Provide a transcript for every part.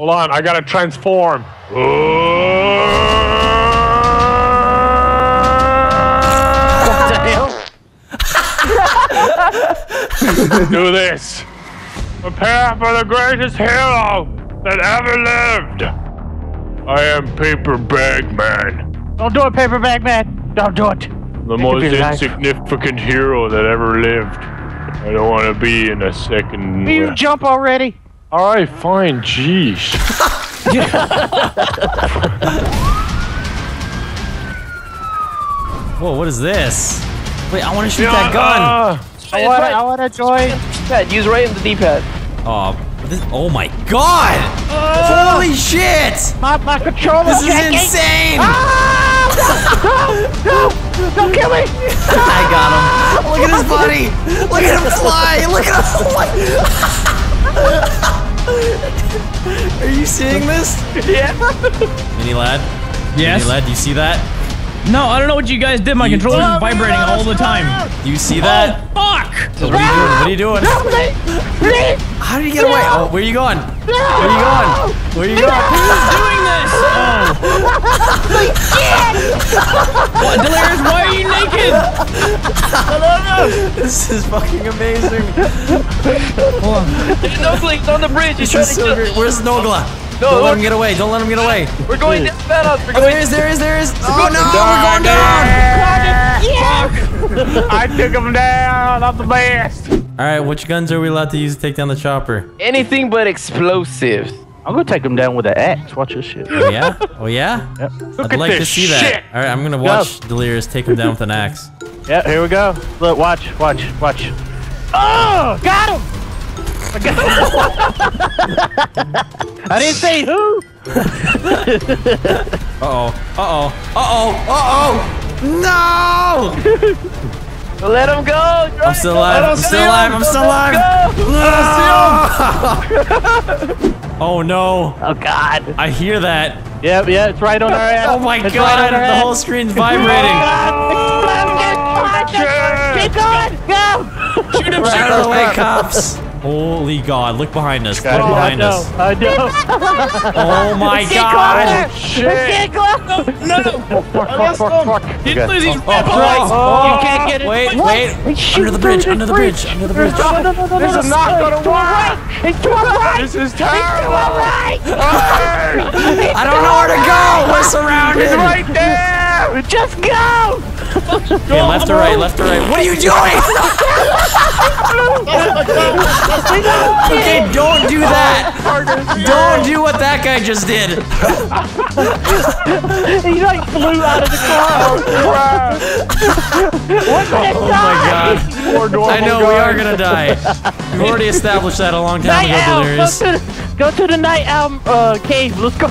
Hold on, I gotta transform. What the hell? Do this. Prepare for the greatest hero that ever lived. I am Paper Bag Man, Don't do it, paper bag man. Don't do it. the could most insignificant hero that ever lived. I don't want to be in a second. You jump already? All right, fine. Jeez. Whoa, what is this? Wait, I want to shoot Yeah, that gun. uh, I want, I want to join. D-pad. Use right in the D-pad. Oh, this, oh my god! Holy shit! My, my controller. This is insane! Ah! No! No! Don't kill me! I got him. Look at his body. Look at him fly. Look at him. My. Are you seeing this? Yeah. Mini Ladd. Yes. Mini Ladd, do you see that? No, I don't know what you guys did. My You- controller's oh vibrating all the time. Do you see that? Oh, fuck! What are you doing? What are you doing? How did you get away? Oh, where are you going? Where are you going? Where are you going? Who's doing this? Oh. what, Delirious, why are you naked? This is fucking amazing. Nogla, he's on the bridge. He's trying to so kill great. Where's Nogla? No, Don't let him get away. Don't let him get away. We're going down, Thanos. We're Oh, there going. is, there is, there is. Oh no, we're going down. I took him down. I'm the best. All right, which guns are we allowed to use to take down the chopper? Anything but explosives. I'm gonna take him down with an axe. Watch this shit. Oh yeah? Oh yeah? Look I'd like to see shit. that. All right, I'm gonna watch Delirious take him down with an axe. Yeah, here we go. Look, watch, watch, watch. Oh, got him! I got him. I didn't say who. Uh oh. Uh oh. Uh oh. Uh oh. No! Let him go. I'm still alive. I'm still alive. I'm still alive. No! Oh no! Oh God. I hear that. Yep, yeah, it's right on our head. Oh my It's god! right the whole screen's vibrating. Keep going. Go. Shoot him, shoot out of him. the way, cops. Holy god! Look behind us. Look I behind know. us. I know. Oh my god! Shit. No! Oh, fuck, fuck, fuck. Didn't lose his oh, oh, oh, You can't get it. Wait, What? wait. Shoot Under the bridge. Under the bridge. Under the bridge. No, no, no, no, This no, is no. not gonna work. Right. It's to our right. This is terrible. right. I don't know where to go. We're surrounded. Right there. Just go. Okay, left or right? Left or right? What are you doing? okay, don't do that. Don't do what that guy just did. He like flew out of the car. Oh my god. I know we are gonna die. We've already established that a long time Night ago, owl. Go to, the, go to the night owl uh, cave. Let's go.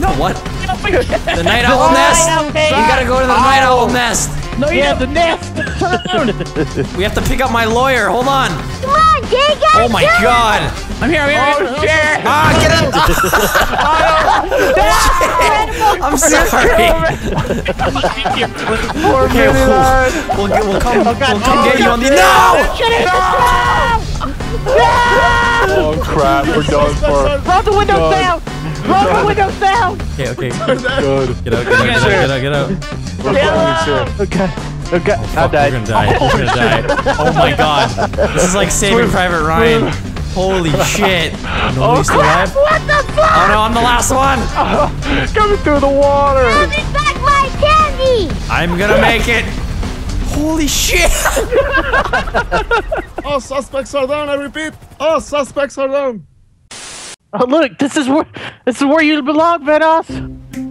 No, What? The night owl nest? owl We gotta go to the night owl nest. No, you yeah, have the nest. We have to pick up my lawyer. Hold on. Come on, Jacob! Oh my god. I'm here, I'm here. Oh shit. Ah, get it. I'm sorry. Okay, we'll, we'll, get- we'll come, we'll come get you on the. No! Oh crap. We're done for. Roll the windows down. Roll the windows down. Okay, okay. Good. Get out, get out, get out, get out. We're going to Okay. Okay. Oh, I Fuck, died. We're gonna die. We're gonna die. Oh my god. This is like Saving Private Ryan. Holy shit. No, oh, still alive? What the fuck? Oh no, I'm the last one. Coming through the water. Give me back my candy! I'm gonna make it. Holy shit. All suspects are down, I repeat. All suspects are down. Oh, look, this is where this is where you belong, Vanoss.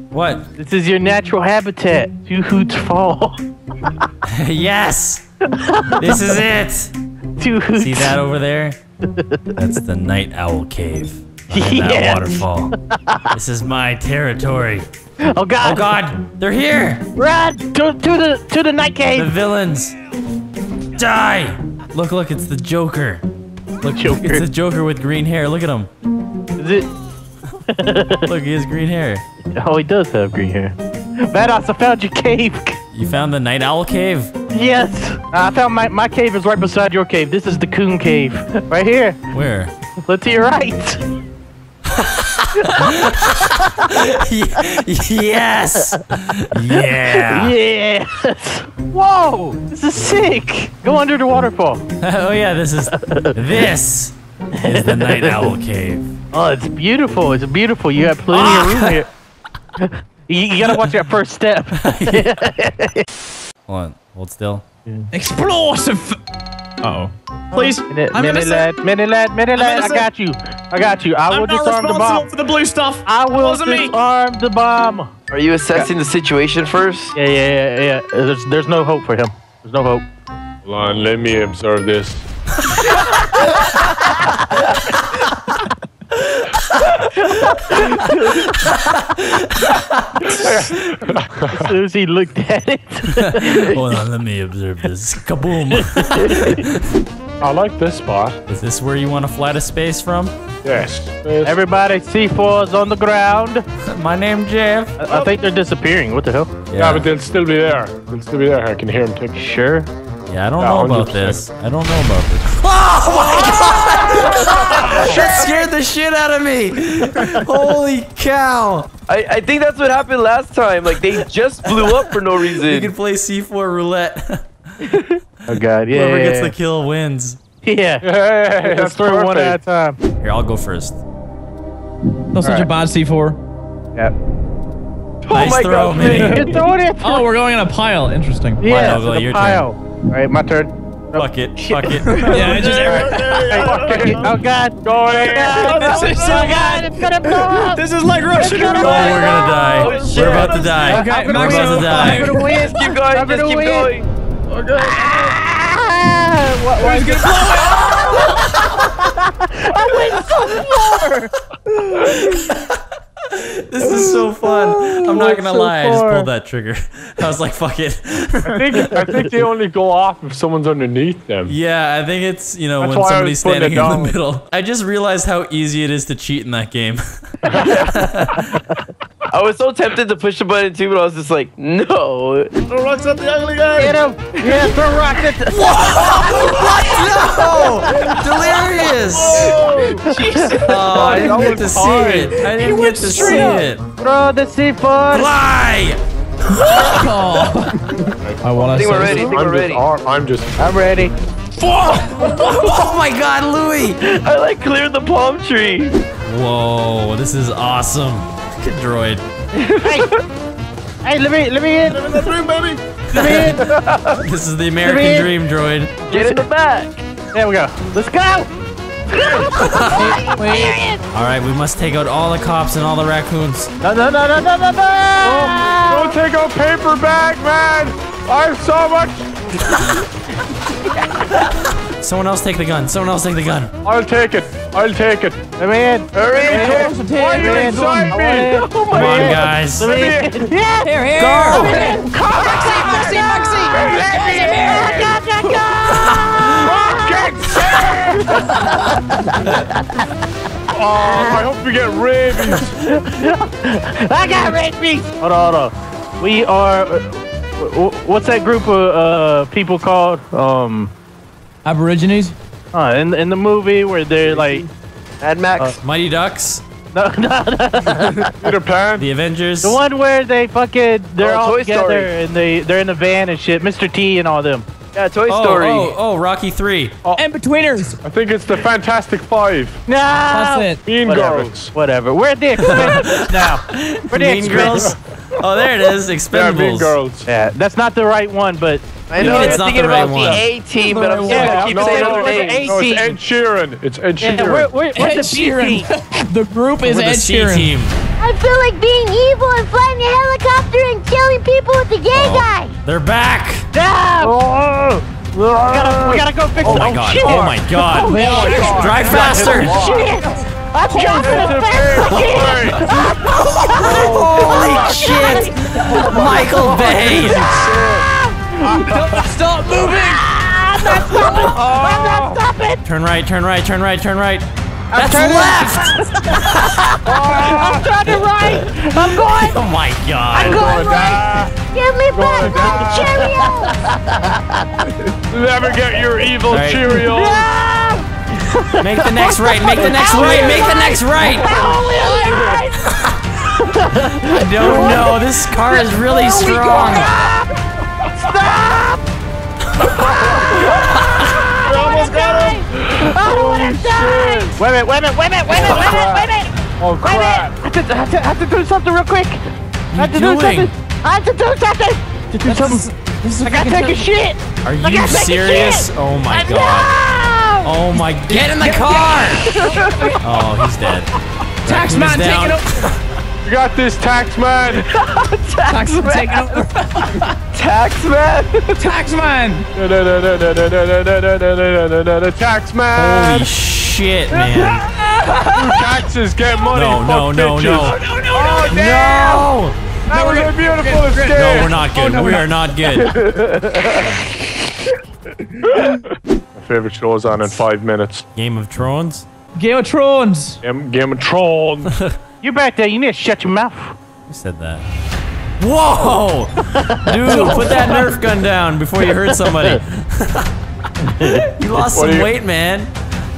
What? This is your natural habitat. Two hoots fall. yes. This is it. Two hoots. See that over there? That's the Night Owl Cave. behind that waterfall. this is my territory. Oh God. Oh god, they're here! Run to, to the to the night cave. The villains! Die! Look, look, it's the Joker. Look, Joker. it's the Joker with green hair. Look at him. It? Look, he has green hair. Oh, he does have green hair. Vanoss, I found your cave. You found the Night Owl Cave? Yes. I found my my cave is right beside your cave. This is the coon cave. Right here. Where? Look to your right. yes. Yeah. Yeah. Whoa, this is sick. Go under the waterfall. oh yeah, this is this is the night owl cave. Oh, it's beautiful. It's beautiful. You have plenty of room here. You, you gotta watch that first step. Hold on, hold still. Explosive. Uh oh. Please. Minute, I'm Mini Ladd, innocent. Mini Ladd, Mini Ladd. I got you. I got you. I I'm will not disarm the responsible bomb. for the blue stuff. I will wasn't me. disarm the bomb. Are you assessing the situation first? Yeah, yeah, yeah, yeah. There's, there's no hope for him. There's no hope. Hold on, let me observe this. As soon as he looked at it. Hold on, let me observe this. Kaboom. I like this spot. is this where you want to fly to space from? Yes. This- Everybody, C4 is on the ground. My name Jeff. I, I think they're disappearing. What the hell? yeah, but they'll still be there. They'll still be there. I can hear them tick. Sure. Yeah, I don't Yeah, know about 100%. this. I don't know about this. Oh That scared the shit out of me. Holy cow. I, I think that's what happened last time. Like they just blew up for no reason. You can play C4 roulette. Oh god, yeah. Whoever yeah, gets the kill wins. yeah. Hey, Let's that's throw one at a perfect. time. Here, I'll go first. No such a bad C4. Yeah. nice my throw, God, Minnie. You're throwing it. Oh, we're going in a pile. Interesting. yeah, I'll go, to the your pile. All right, my turn. Fuck it. Fuck it. Yeah, I just. Oh god. Go ahead. this is so bad. It's gonna blow up. This is like Russian Oh, we're gonna die. Oh, we're about to die. Okay, we're Max, about to die. I'm gonna win. Just keep going. I'm Just gonna keep win. going. Ah, what, why is it This is so fun. I'm not gonna so lie. I just pulled that trigger. I was like, fuck it. I think I think they only go off if someone's underneath them. Yeah, I think it's, you know, That's when somebody's standing in the middle. I just realized how easy it is to cheat in that game. I was so tempted to push the button too, but I was just like, no. Throw rocks at the ugly guy. Get him! Yeah, throw rocks at the- Delirious! Oh, oh I oh, didn't get to see it. Oh. I didn't get to see it. Throw the C4! Fly! Oh. I want I to think we're ready. I say. think I'm we're ready. just, I'm just. I'm ready. Oh my god, Lui! I like cleared the palm tree. Whoa, this is awesome. Good droid. Hey, let me, let me in! Living the dream, baby. Let me in! This is the American dream droid. Get in the back. There we go. Let's go! All right, we must take out all the cops and all the raccoons. No, no, no, no, no, no, no! Don't take out paper bag, man. I have so much. Someone else take the gun. Someone else take the gun. I'll take it. I'll take it. Let me in! Hurry! Let me Why are you in! inside I me? want in. Come on, guys. Let me in! Yeah! Here, here. Go! Oh, I hope we get rabies. I got rabies! Hold on, hold on. We are. uh, w- w- What's that group of uh, people called? Um, Aborigines. uh, in in the movie where they're like, Mad Max. Mighty Ducks, no, no, no, Peter Pan. the Avengers. the one where they fucking they're Oh, all Toy together Story. and they they're in the van and shit. Mr. T and all them. yeah, Toy Oh, Story. oh, oh, Rocky 3. And betweeners. I think it's the Fantastic Five. No, That's it. Mean Whatever. Girls. Whatever. We're the Expendables now. We're the Mean Girls. Oh, there it is. Yeah, Mean Girls. Yeah, that's not the right one, but I know It's not thinking the right about one. the A team, but I'm Yeah, gonna keep no, saying no, other no, names. No, it's. Ed Sheeran. It's Ed Sheeran. we're, we're, we're Ed the Sheeran. the group is We're the Ed C Sheeran. team. I feel like being evil and flying a helicopter and killing people with the gay oh, guy. They're back. No! Oh, we gotta, we gotta go fix Oh it. my god. shit. Oh my god. Oh, Drive faster. Shit! I'm jumping the fence again! Holy shit. Michael Bay. Stop moving. Ah, I'm not stopping! I'm oh. not stopping! Turn right, turn right, turn right, turn right. That's turning. left. I'm turning right! I'm going! Oh my god. I'm god. going right! Give me back my Cheerios. Never get your evil Right. Cheerios. Make the next right. Make the next right. Make the next right. I don't know. This car is really strong. We almost got him. I don't want to die! Wait a minute, wait a minute, wait a minute, wait a minute, wait a minute, wait a minute! Oh Wait a crap! minute! I have to, I have to, I have to do something real quick! I have to do doing? something! I have to do something! To do something! I gotta take a shit! Are you gotta take a serious? Oh my No! god. Oh my, god. get in the car! Oh, he's dead. Taxman Who's down? taking over. You got this, tax man. Taxman taking over. Tax man! Taxman. Tax man. Holy shit, man. Taxes, get money. No, no, fuck no, bitches. no. Oh damn! No! That was a beautiful escape. No, we're not good. Oh, we are not good. My favorite show is on in five minutes. Game of Thrones? Game of Thrones. Game, Game of Thrones. You back there, you need to shut your mouth. Who said that? Whoa! Dude, put that Nerf gun down before you hurt somebody. you lost What some you- weight, man.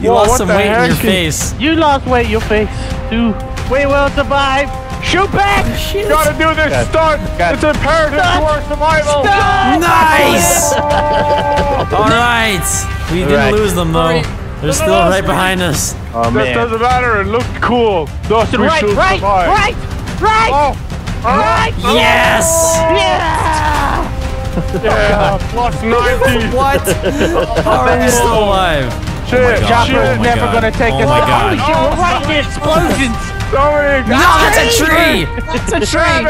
You Whoa, lost some the weight in your face. You lost weight, your face. You we will survive. Shoot back! You gotta do this stunt. It's imperative to our survival. Nice! Alright. We didn't Alright. lose them, though. They're still right behind us. Oh This doesn't matter. It looked cool. Thus we Right, shall right, survive. right, right, Oh, right! Yes! Yeah! yeah. Plus 90. What? How are you still alive? Shit, God. shit. Oh Never God. gonna take Oh us. my God. Holy shit, we're right there. Explosions. Sorry. No, that's a tree! It's a tree.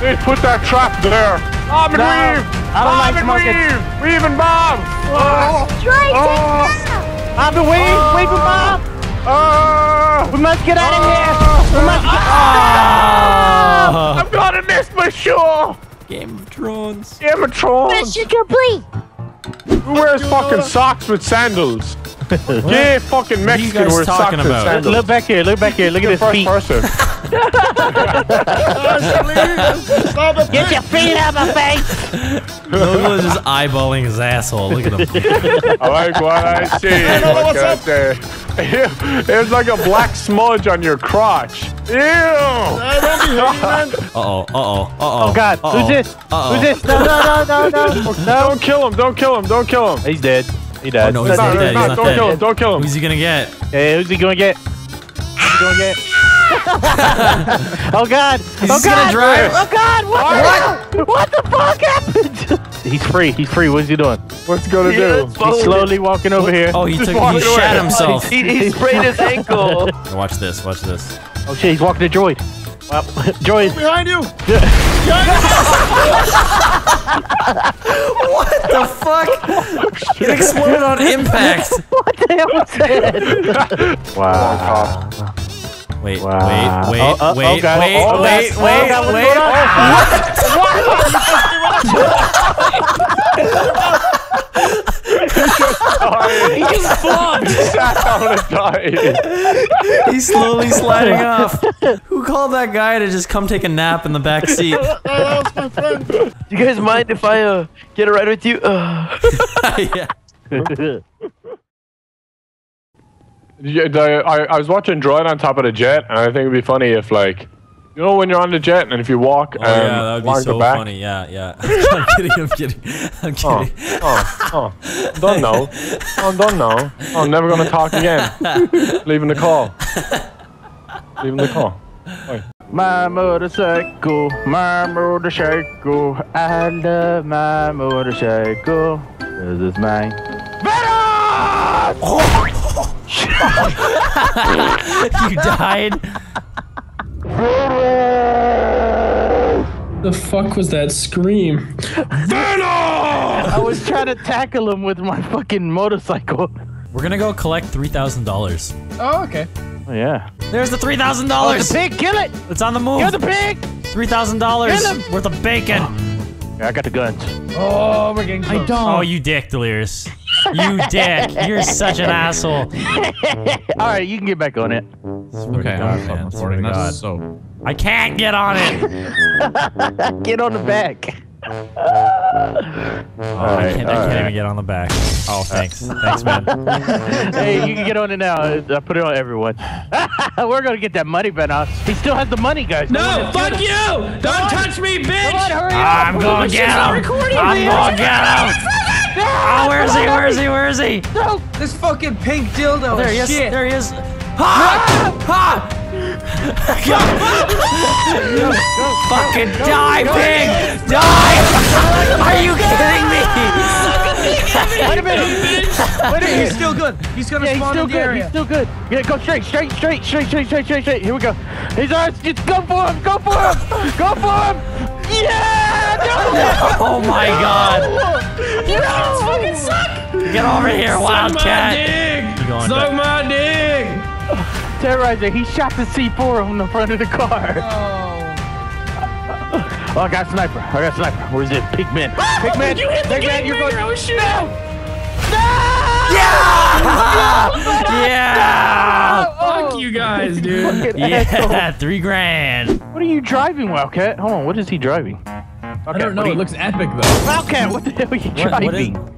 They put that trap there. Bob and No, weave. I don't Bob like and smoking. weave. Weave and bob. Uh, uh, oh, Try oh, to I've been waiting, waiting for Bob. Oh. We must get out of here. We oh. must get Oh, ah! I'm gonna miss my show. Game of Thrones. Game of Thrones. Mission complete! Who wears fucking socks with sandals? Gay fucking are you Mexican guys wears socks talking with about? sandals. Look back here, look back here, look at his feet. person. Stop it. Get your feet out of my face. Noble is just eyeballing his asshole. Look at him. I like what I see. I know What what's can I up. say? There's like a black smudge on your crotch. Ew! Don't be hating, man. Uh-oh, uh-oh, uh-oh. Oh God, uh-oh. who's this? Uh-oh. Who's this? No, no, no, no, no. Don't kill him! Don't kill him! Don't kill him! He's dead. He Oh, no, he's No, not no, dead. no, He's not don't kill him! Don't kill him! Who's he gonna get? Hey, who's he gonna get? Who's he gonna get? oh God! He's oh gonna God! drive. Oh God! What? the- What the fuck happened? He's free. He's free. What's he doing? What's he gonna do? He's slowly walking over here. Oh, he Just took. He walk shat himself. He, he sprayed his ankle. Watch this. Watch this. Oh shit! He's walking a droid. Well, droid. Behind you. What the fuck? It exploded on impact. What the hell was that? wow. Wait, Wow. wait, wait, Oh, oh, oh, wait, God. wait, Oh, wait, God. wait, Oh, God, what's wait. going on? He just flopped. Sat down and died. He's slowly sliding off. Who called that guy to just come take a nap in the back seat? Oh, that's my friend. Do you guys mind if I uh, get a ride with you? Uh, yeah. Yeah, the- I, I was watching Droid on top of the jet, and I think it'd be funny if, like, you know, when you're on the jet, and if you walk Oh um, yeah, that would be so back. funny. Yeah, yeah. I'm kidding. I'm kidding. I'm Oh, kidding. oh, oh. Don't know. Oh, don't know. Oh, I'm never gonna talk again. Leaving the call. Leaving the call. My motorcycle, my motorcycle. I love my motorcycle. This is mine. you died. The fuck was that scream? I was trying to tackle him with my fucking motorcycle. We're gonna go collect three thousand dollars. Oh, okay. Oh yeah. There's the three thousand Oh, dollars. the pig, kill it! It's on the move. Kill the pig! Three thousand dollars worth of bacon. Yeah, I got the guns. Oh, we're getting close. I don't. Oh, you dick, Delirious. You dick. You're such an asshole. All right, you can get back on it. okay, God, I'm man, recording. swear to That's so. I can't get on it. Get on the back. oh I can't, I can't even get on the back. Oh, thanks. Thanks, man. hey, you can get on it now. I put it on everyone. We're gonna get that money back off. Uh, he still has the money, guys. No, fuck you! Don't touch me, bitch! Come on, hurry up. I'm gonna get him. I'm gonna get him. Oh, where is he? Where is he? Where is he? This fucking pink dildo. There he is. Shit. There he is. Ha! Ha! Fucking die, pig! Die! Are you kidding me? Wait a minute. Wait a minute. He's still good. He's gonna Yeah, he's still in the good. area. He's still good. Yeah, go straight, straight, straight, straight, straight, straight, straight, straight. Here we go. He's on. Just go for him. Go for him. Go for him. Yeah. No. Oh my god! You guys fucking suck! Get over here, Suck my Wildcat! dick! You going Suck back? my dick! Terrorizer. He shot the C4 on the front of the car. Oh, oh, I got a sniper. I got a sniper. Where's it? Pigman. Ah, Pigman. You hit the Pigman. game, You're man. going. I was shooting. Yeah! Fuck you guys, dude. Yeah, three grand. What are you driving, Wildcat? Hold on. What is he driving? I don't know. It looks epic though. Wildcat, what the hell are you What- what is- driving?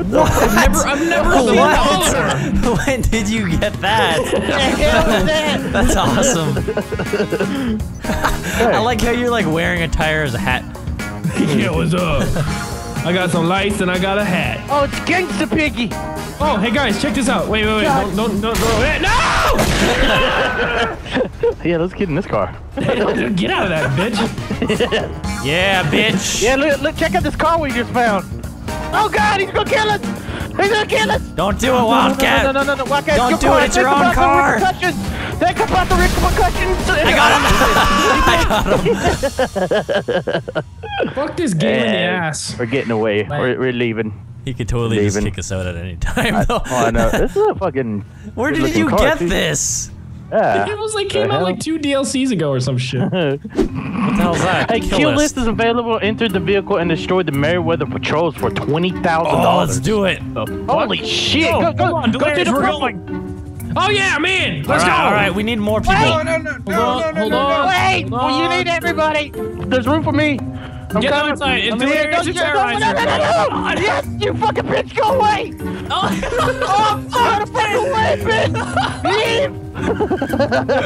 I've never, I've never seen a dollar. When did you get that? What the hell is that? That's awesome. I like how you're like wearing a tire as a hat. Yeah, what's up? I got some lights and I got a hat. Oh, it's Gangsta Piggy. Oh, hey guys, check this out. Wait, wait, wait. Don't, don't, don't, don't. Wait, no! Yeah, let's get in this car. Get out of that, bitch. Yeah, bitch. Yeah, look, look, check out this car we just found. Oh God, he's gonna kill us! He's gonna kill us! Don't do it, No, Wildcat. no, no, no, no, Wildcat, Don't good do it, car. it's your Think own about the car. repercussions. Think about the repercussions. I got him. I got him. Fuck this game in the ass. We're getting away. We're, we're leaving. He could totally just Leaving. kick us out at any time, though. Oh, I know. This is a fucking. Where did you car, get too. this? Yeah. It was like came The out like two DLCs ago or some shit. What the hell's that? Hey, kill list is available. Enter the vehicle and destroy the Merryweather patrols for twenty thousand Oh, dollars. let's do it. Holy shit! Yo, go, go, hold on, go to Delirious, the we're front. going. Oh yeah, I'm in. Let's right, go. all right. We need more people. No, no, no, no, Hold no, on, no, no, hold no, on. no. Wait! Hold Well, you on. need everybody. There's room for me. I'm Get coming. outside. It's I'm Don't- and no, no, no, no, no, no. Yes, you fucking bitch, go away! Oh, oh, the fucking way, bitch!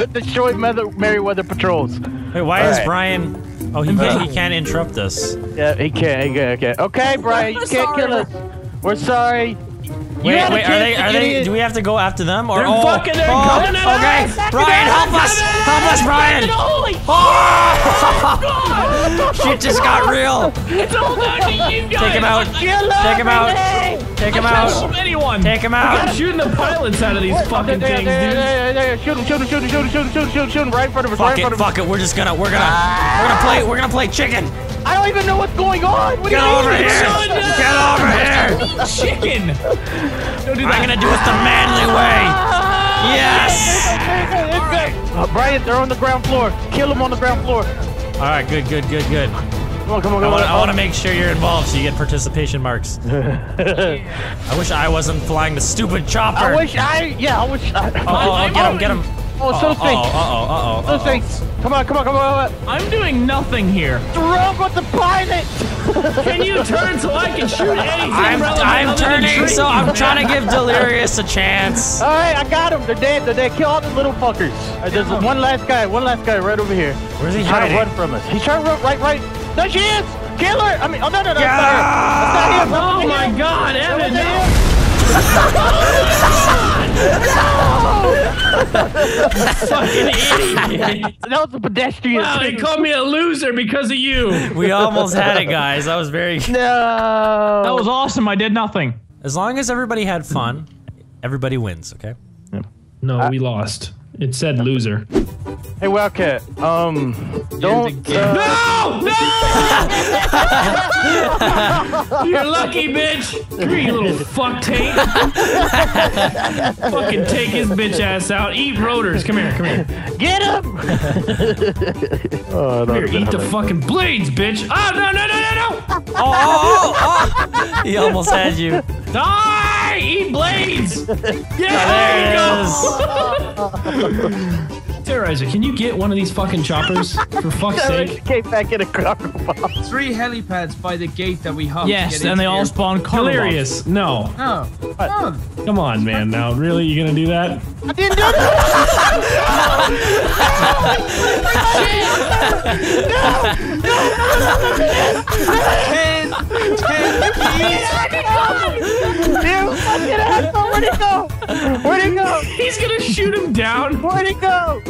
Leave! Destroy Mer- Merryweather patrols. Wait, why is Alright. Brian? Oh, he can't. He can't interrupt us. Yeah, he can't. He can't. Okay, okay, Brian, you can't kill us. We're sorry. Wait, a wait. Are they? Are they? Do we have to go after them? Or They're oh, fucking- they're oh, coming at Okay, us. Brian, help us! Help us, Brian! Holy Oh! Shit just got real. It's all down to you guys. Take him out. Take him out. Take him out. shoot anyone. Take him out. I'm shooting the pilots out of these fucking There, things, there, dude. Shoot him, shoot him, shoot him, shoot him, shoot him, shoot him, shoot him, shoot him, right in front of us, right Fuck in front it. of us. Fuck it. We're just gonna. We're gonna. We're gonna play. We're gonna play chicken. I don't even know what's going on. What do Get over here. Get over here. Chicken. Don't do I'm gonna do it the manly way. Yes. Uh, Brian, they're on the ground floor. Kill them on the ground floor. All right. Good. Good. Good. Good. Come on, come on, I come want. on. I want to make sure you're involved, so you get participation marks. I wish I wasn't flying the stupid chopper. I wish I, yeah, I wish I. Oh, oh, oh, get him. Get him. Oh, so Uh things. oh. Uh oh. Uh So oh. things. Come on, come on, come on. I'm doing nothing here. What's wrong with the pilot? Can you turn so I can shoot anything I'm, I'm turning, so I'm trying to give Delirious a chance. All right, I got him. They're dead. They're dead. Kill all the little fuckers. Uh, there's one last guy. One last guy right over here. Where's he He's trying to run from us. He's trying to run right, right. There she is. Kill her. I mean, oh no, no, no. Yeah. That's not him. That's not Oh him. my god, That Evan, wasn't no. Fucking idiot. That was a pedestrian. Wow, they called me a loser because of you. We almost had it, guys. That was very. No. That was awesome. I did nothing. As long as everybody had fun, everybody wins. Okay. No, we lost. It said loser. Hey, Wildcat. Um, don't. Uh, No! No! You're lucky, bitch. Come here, you little fuck tape. Fucking take his bitch ass out. Eat rotors. Come here, come here. get him. oh, Come here, eat the fucking blades, bitch. Oh, no, no, no, no, no. Oh, oh, oh, oh. He almost had you. Die! Eat blades! Yeah, There there it you go! Terrorizer, can you get one of these fucking choppers? For fuck's sake. Came back in a cargo bomb. Three helipads by the gate that we hopped. to Yes, get and they into all here. spawn Delirious. No. Oh, no. No. Come on, man. Now, really? You gonna do that? I didn't do that. Ten. Ten keys. You fucking asshole. Where'd he go? Where'd he go? He's gonna shoot him down. Where'd he go?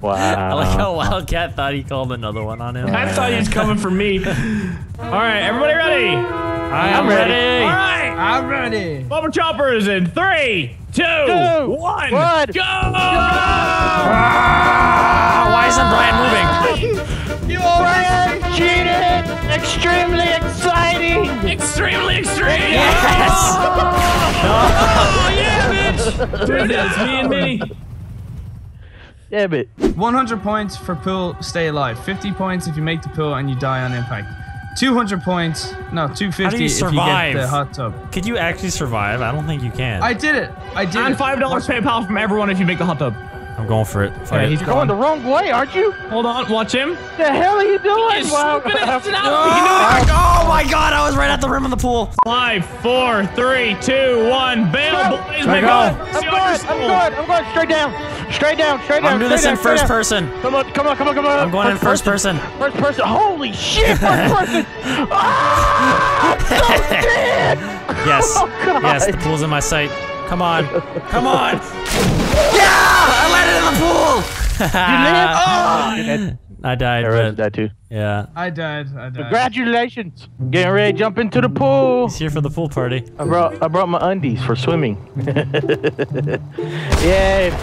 wow. I like how Wildcat thought he called another one on him. I thought he was coming for me. All right, everybody ready? I'm ready. All right. I'm ready. Bumper choppers in three, two, Two, one, one. go! Oh, why isn't Brian moving? You, Brian cheated. Extremely exciting. Extremely extreme! Yes. Oh, oh yeah, bitch! Dude, it's me and Minnie. Damn it. 100 points for pool, stay alive. 50 points if you make the pool and you die on impact. 200 points. No, 250 How do you if you survive? get the hot tub. Could you actually survive? I don't think you can. I did it. I did it. And it. five dollars PayPal from everyone if you make the hot tub. I'm going for it. Fuck Yeah, it. he's You're going the wrong way, aren't you? Hold on, watch him. The hell are you doing? He's Wow. swooping it out. Oh my god, I was right at the rim of the pool. Five, four, three, two, one. Bail, Go. boys. I Make go. up. I'm going, I'm going, I'm going straight down. Straight down, straight down. I'm doing this in down, first down. person. Come on, come on, come on, come on. I'm going in first person. First person. Holy shit, first person. Ah, I'm so dead. Yes. Oh, God. yes, the pool's in my sight. Come on. Come on. You live? Oh. I died, There is but that too. yeah. I died. I died. Congratulations. Getting ready to jump into the pool. He's here for the pool party. I brought I brought my undies for swimming. Yay.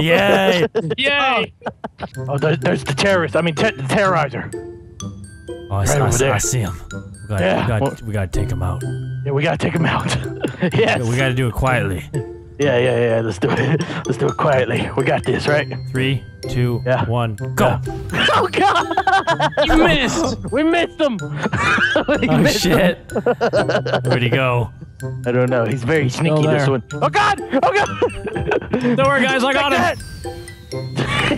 Yay! Yay! Oh, there's, there's the terrorist. I mean, te- the terrorizer. Oh, I, Right I- over there. I see him. We gotta, Yeah, we, gotta, well- we gotta take him out. Yeah, we gotta take him out. yes. We gotta do it quietly. Yeah, yeah, yeah. Let's do it. Let's do it quietly. We got this, right? Three, two, Yeah. one, go! Oh God! You missed. We missed him. We Oh missed him. shit! Where'd he go? I don't know. He's very sneaky. This there. one. Oh God! Oh God! Don't worry, guys. I got Like him. that.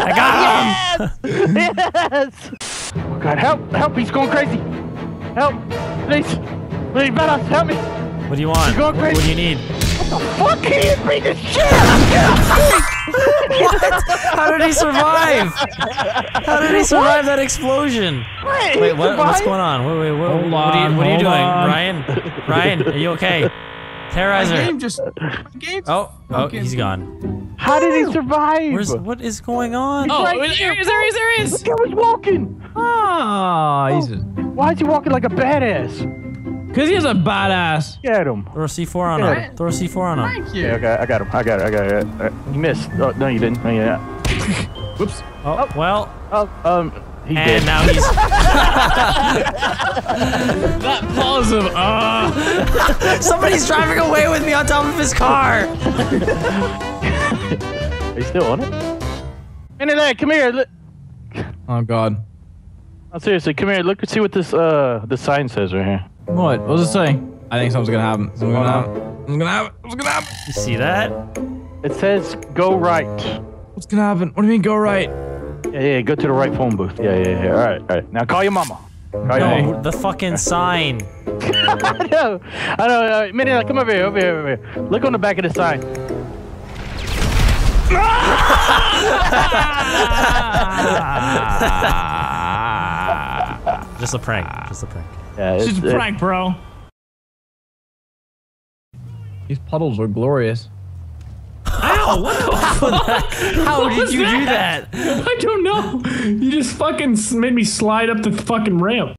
I got him! Yes! Oh God! Help! Help! He's going crazy. Help! Please! Please, Badass, help me! What do you want? He's going crazy. What do you need? What the fuck! He hit me the shit! How did he survive? How did he survive that explosion? Wait, Wait, what, what's going on? Wait, wait, what, Hold what are you, on, what are you doing? on. Ryan? Ryan, are you okay? My Terrorizer. game just. My game. Oh, oh, he's gone. How did he survive? Where's, what is going on? Oh, right there he is. There he is. There he is. Look how he's walking. Ah, he's. Why is he walking like a badass? Because he's a badass. Get him. Throw a C4 on Yeah. him. Throw a C4 on him. Thank you. Yeah, okay, I got him. I got it. I got it. Uh, You missed. Oh, no, you didn't. Oh, yeah. Whoops. Oh, well, Oh, um, he and did. now he's. That pause of uh. Somebody's driving away with me on top of his car. Are you still on it? Minute, come here. Look. Oh god. Oh, seriously, come here. Look and see what this uh the sign says right here. What? What does it say? I think something's gonna happen. Something's gonna happen. Something's gonna happen. What's gonna happen? You see that? It says go right. What's gonna happen? What do you mean go right? Yeah, yeah. Go to the right phone booth. Yeah, yeah, yeah. All right, all right. Now call your mama. Call your mama. No, the fucking sign. I know. I know. Uh, Minute, come over here. Over here. Over here. Look on the back of the sign. Just a prank. Just a prank. Yeah, It's just a prank, bro. These puddles are glorious. Ow! What the fuck? How did you do that? that? I don't know. You just fucking made me slide up the fucking ramp.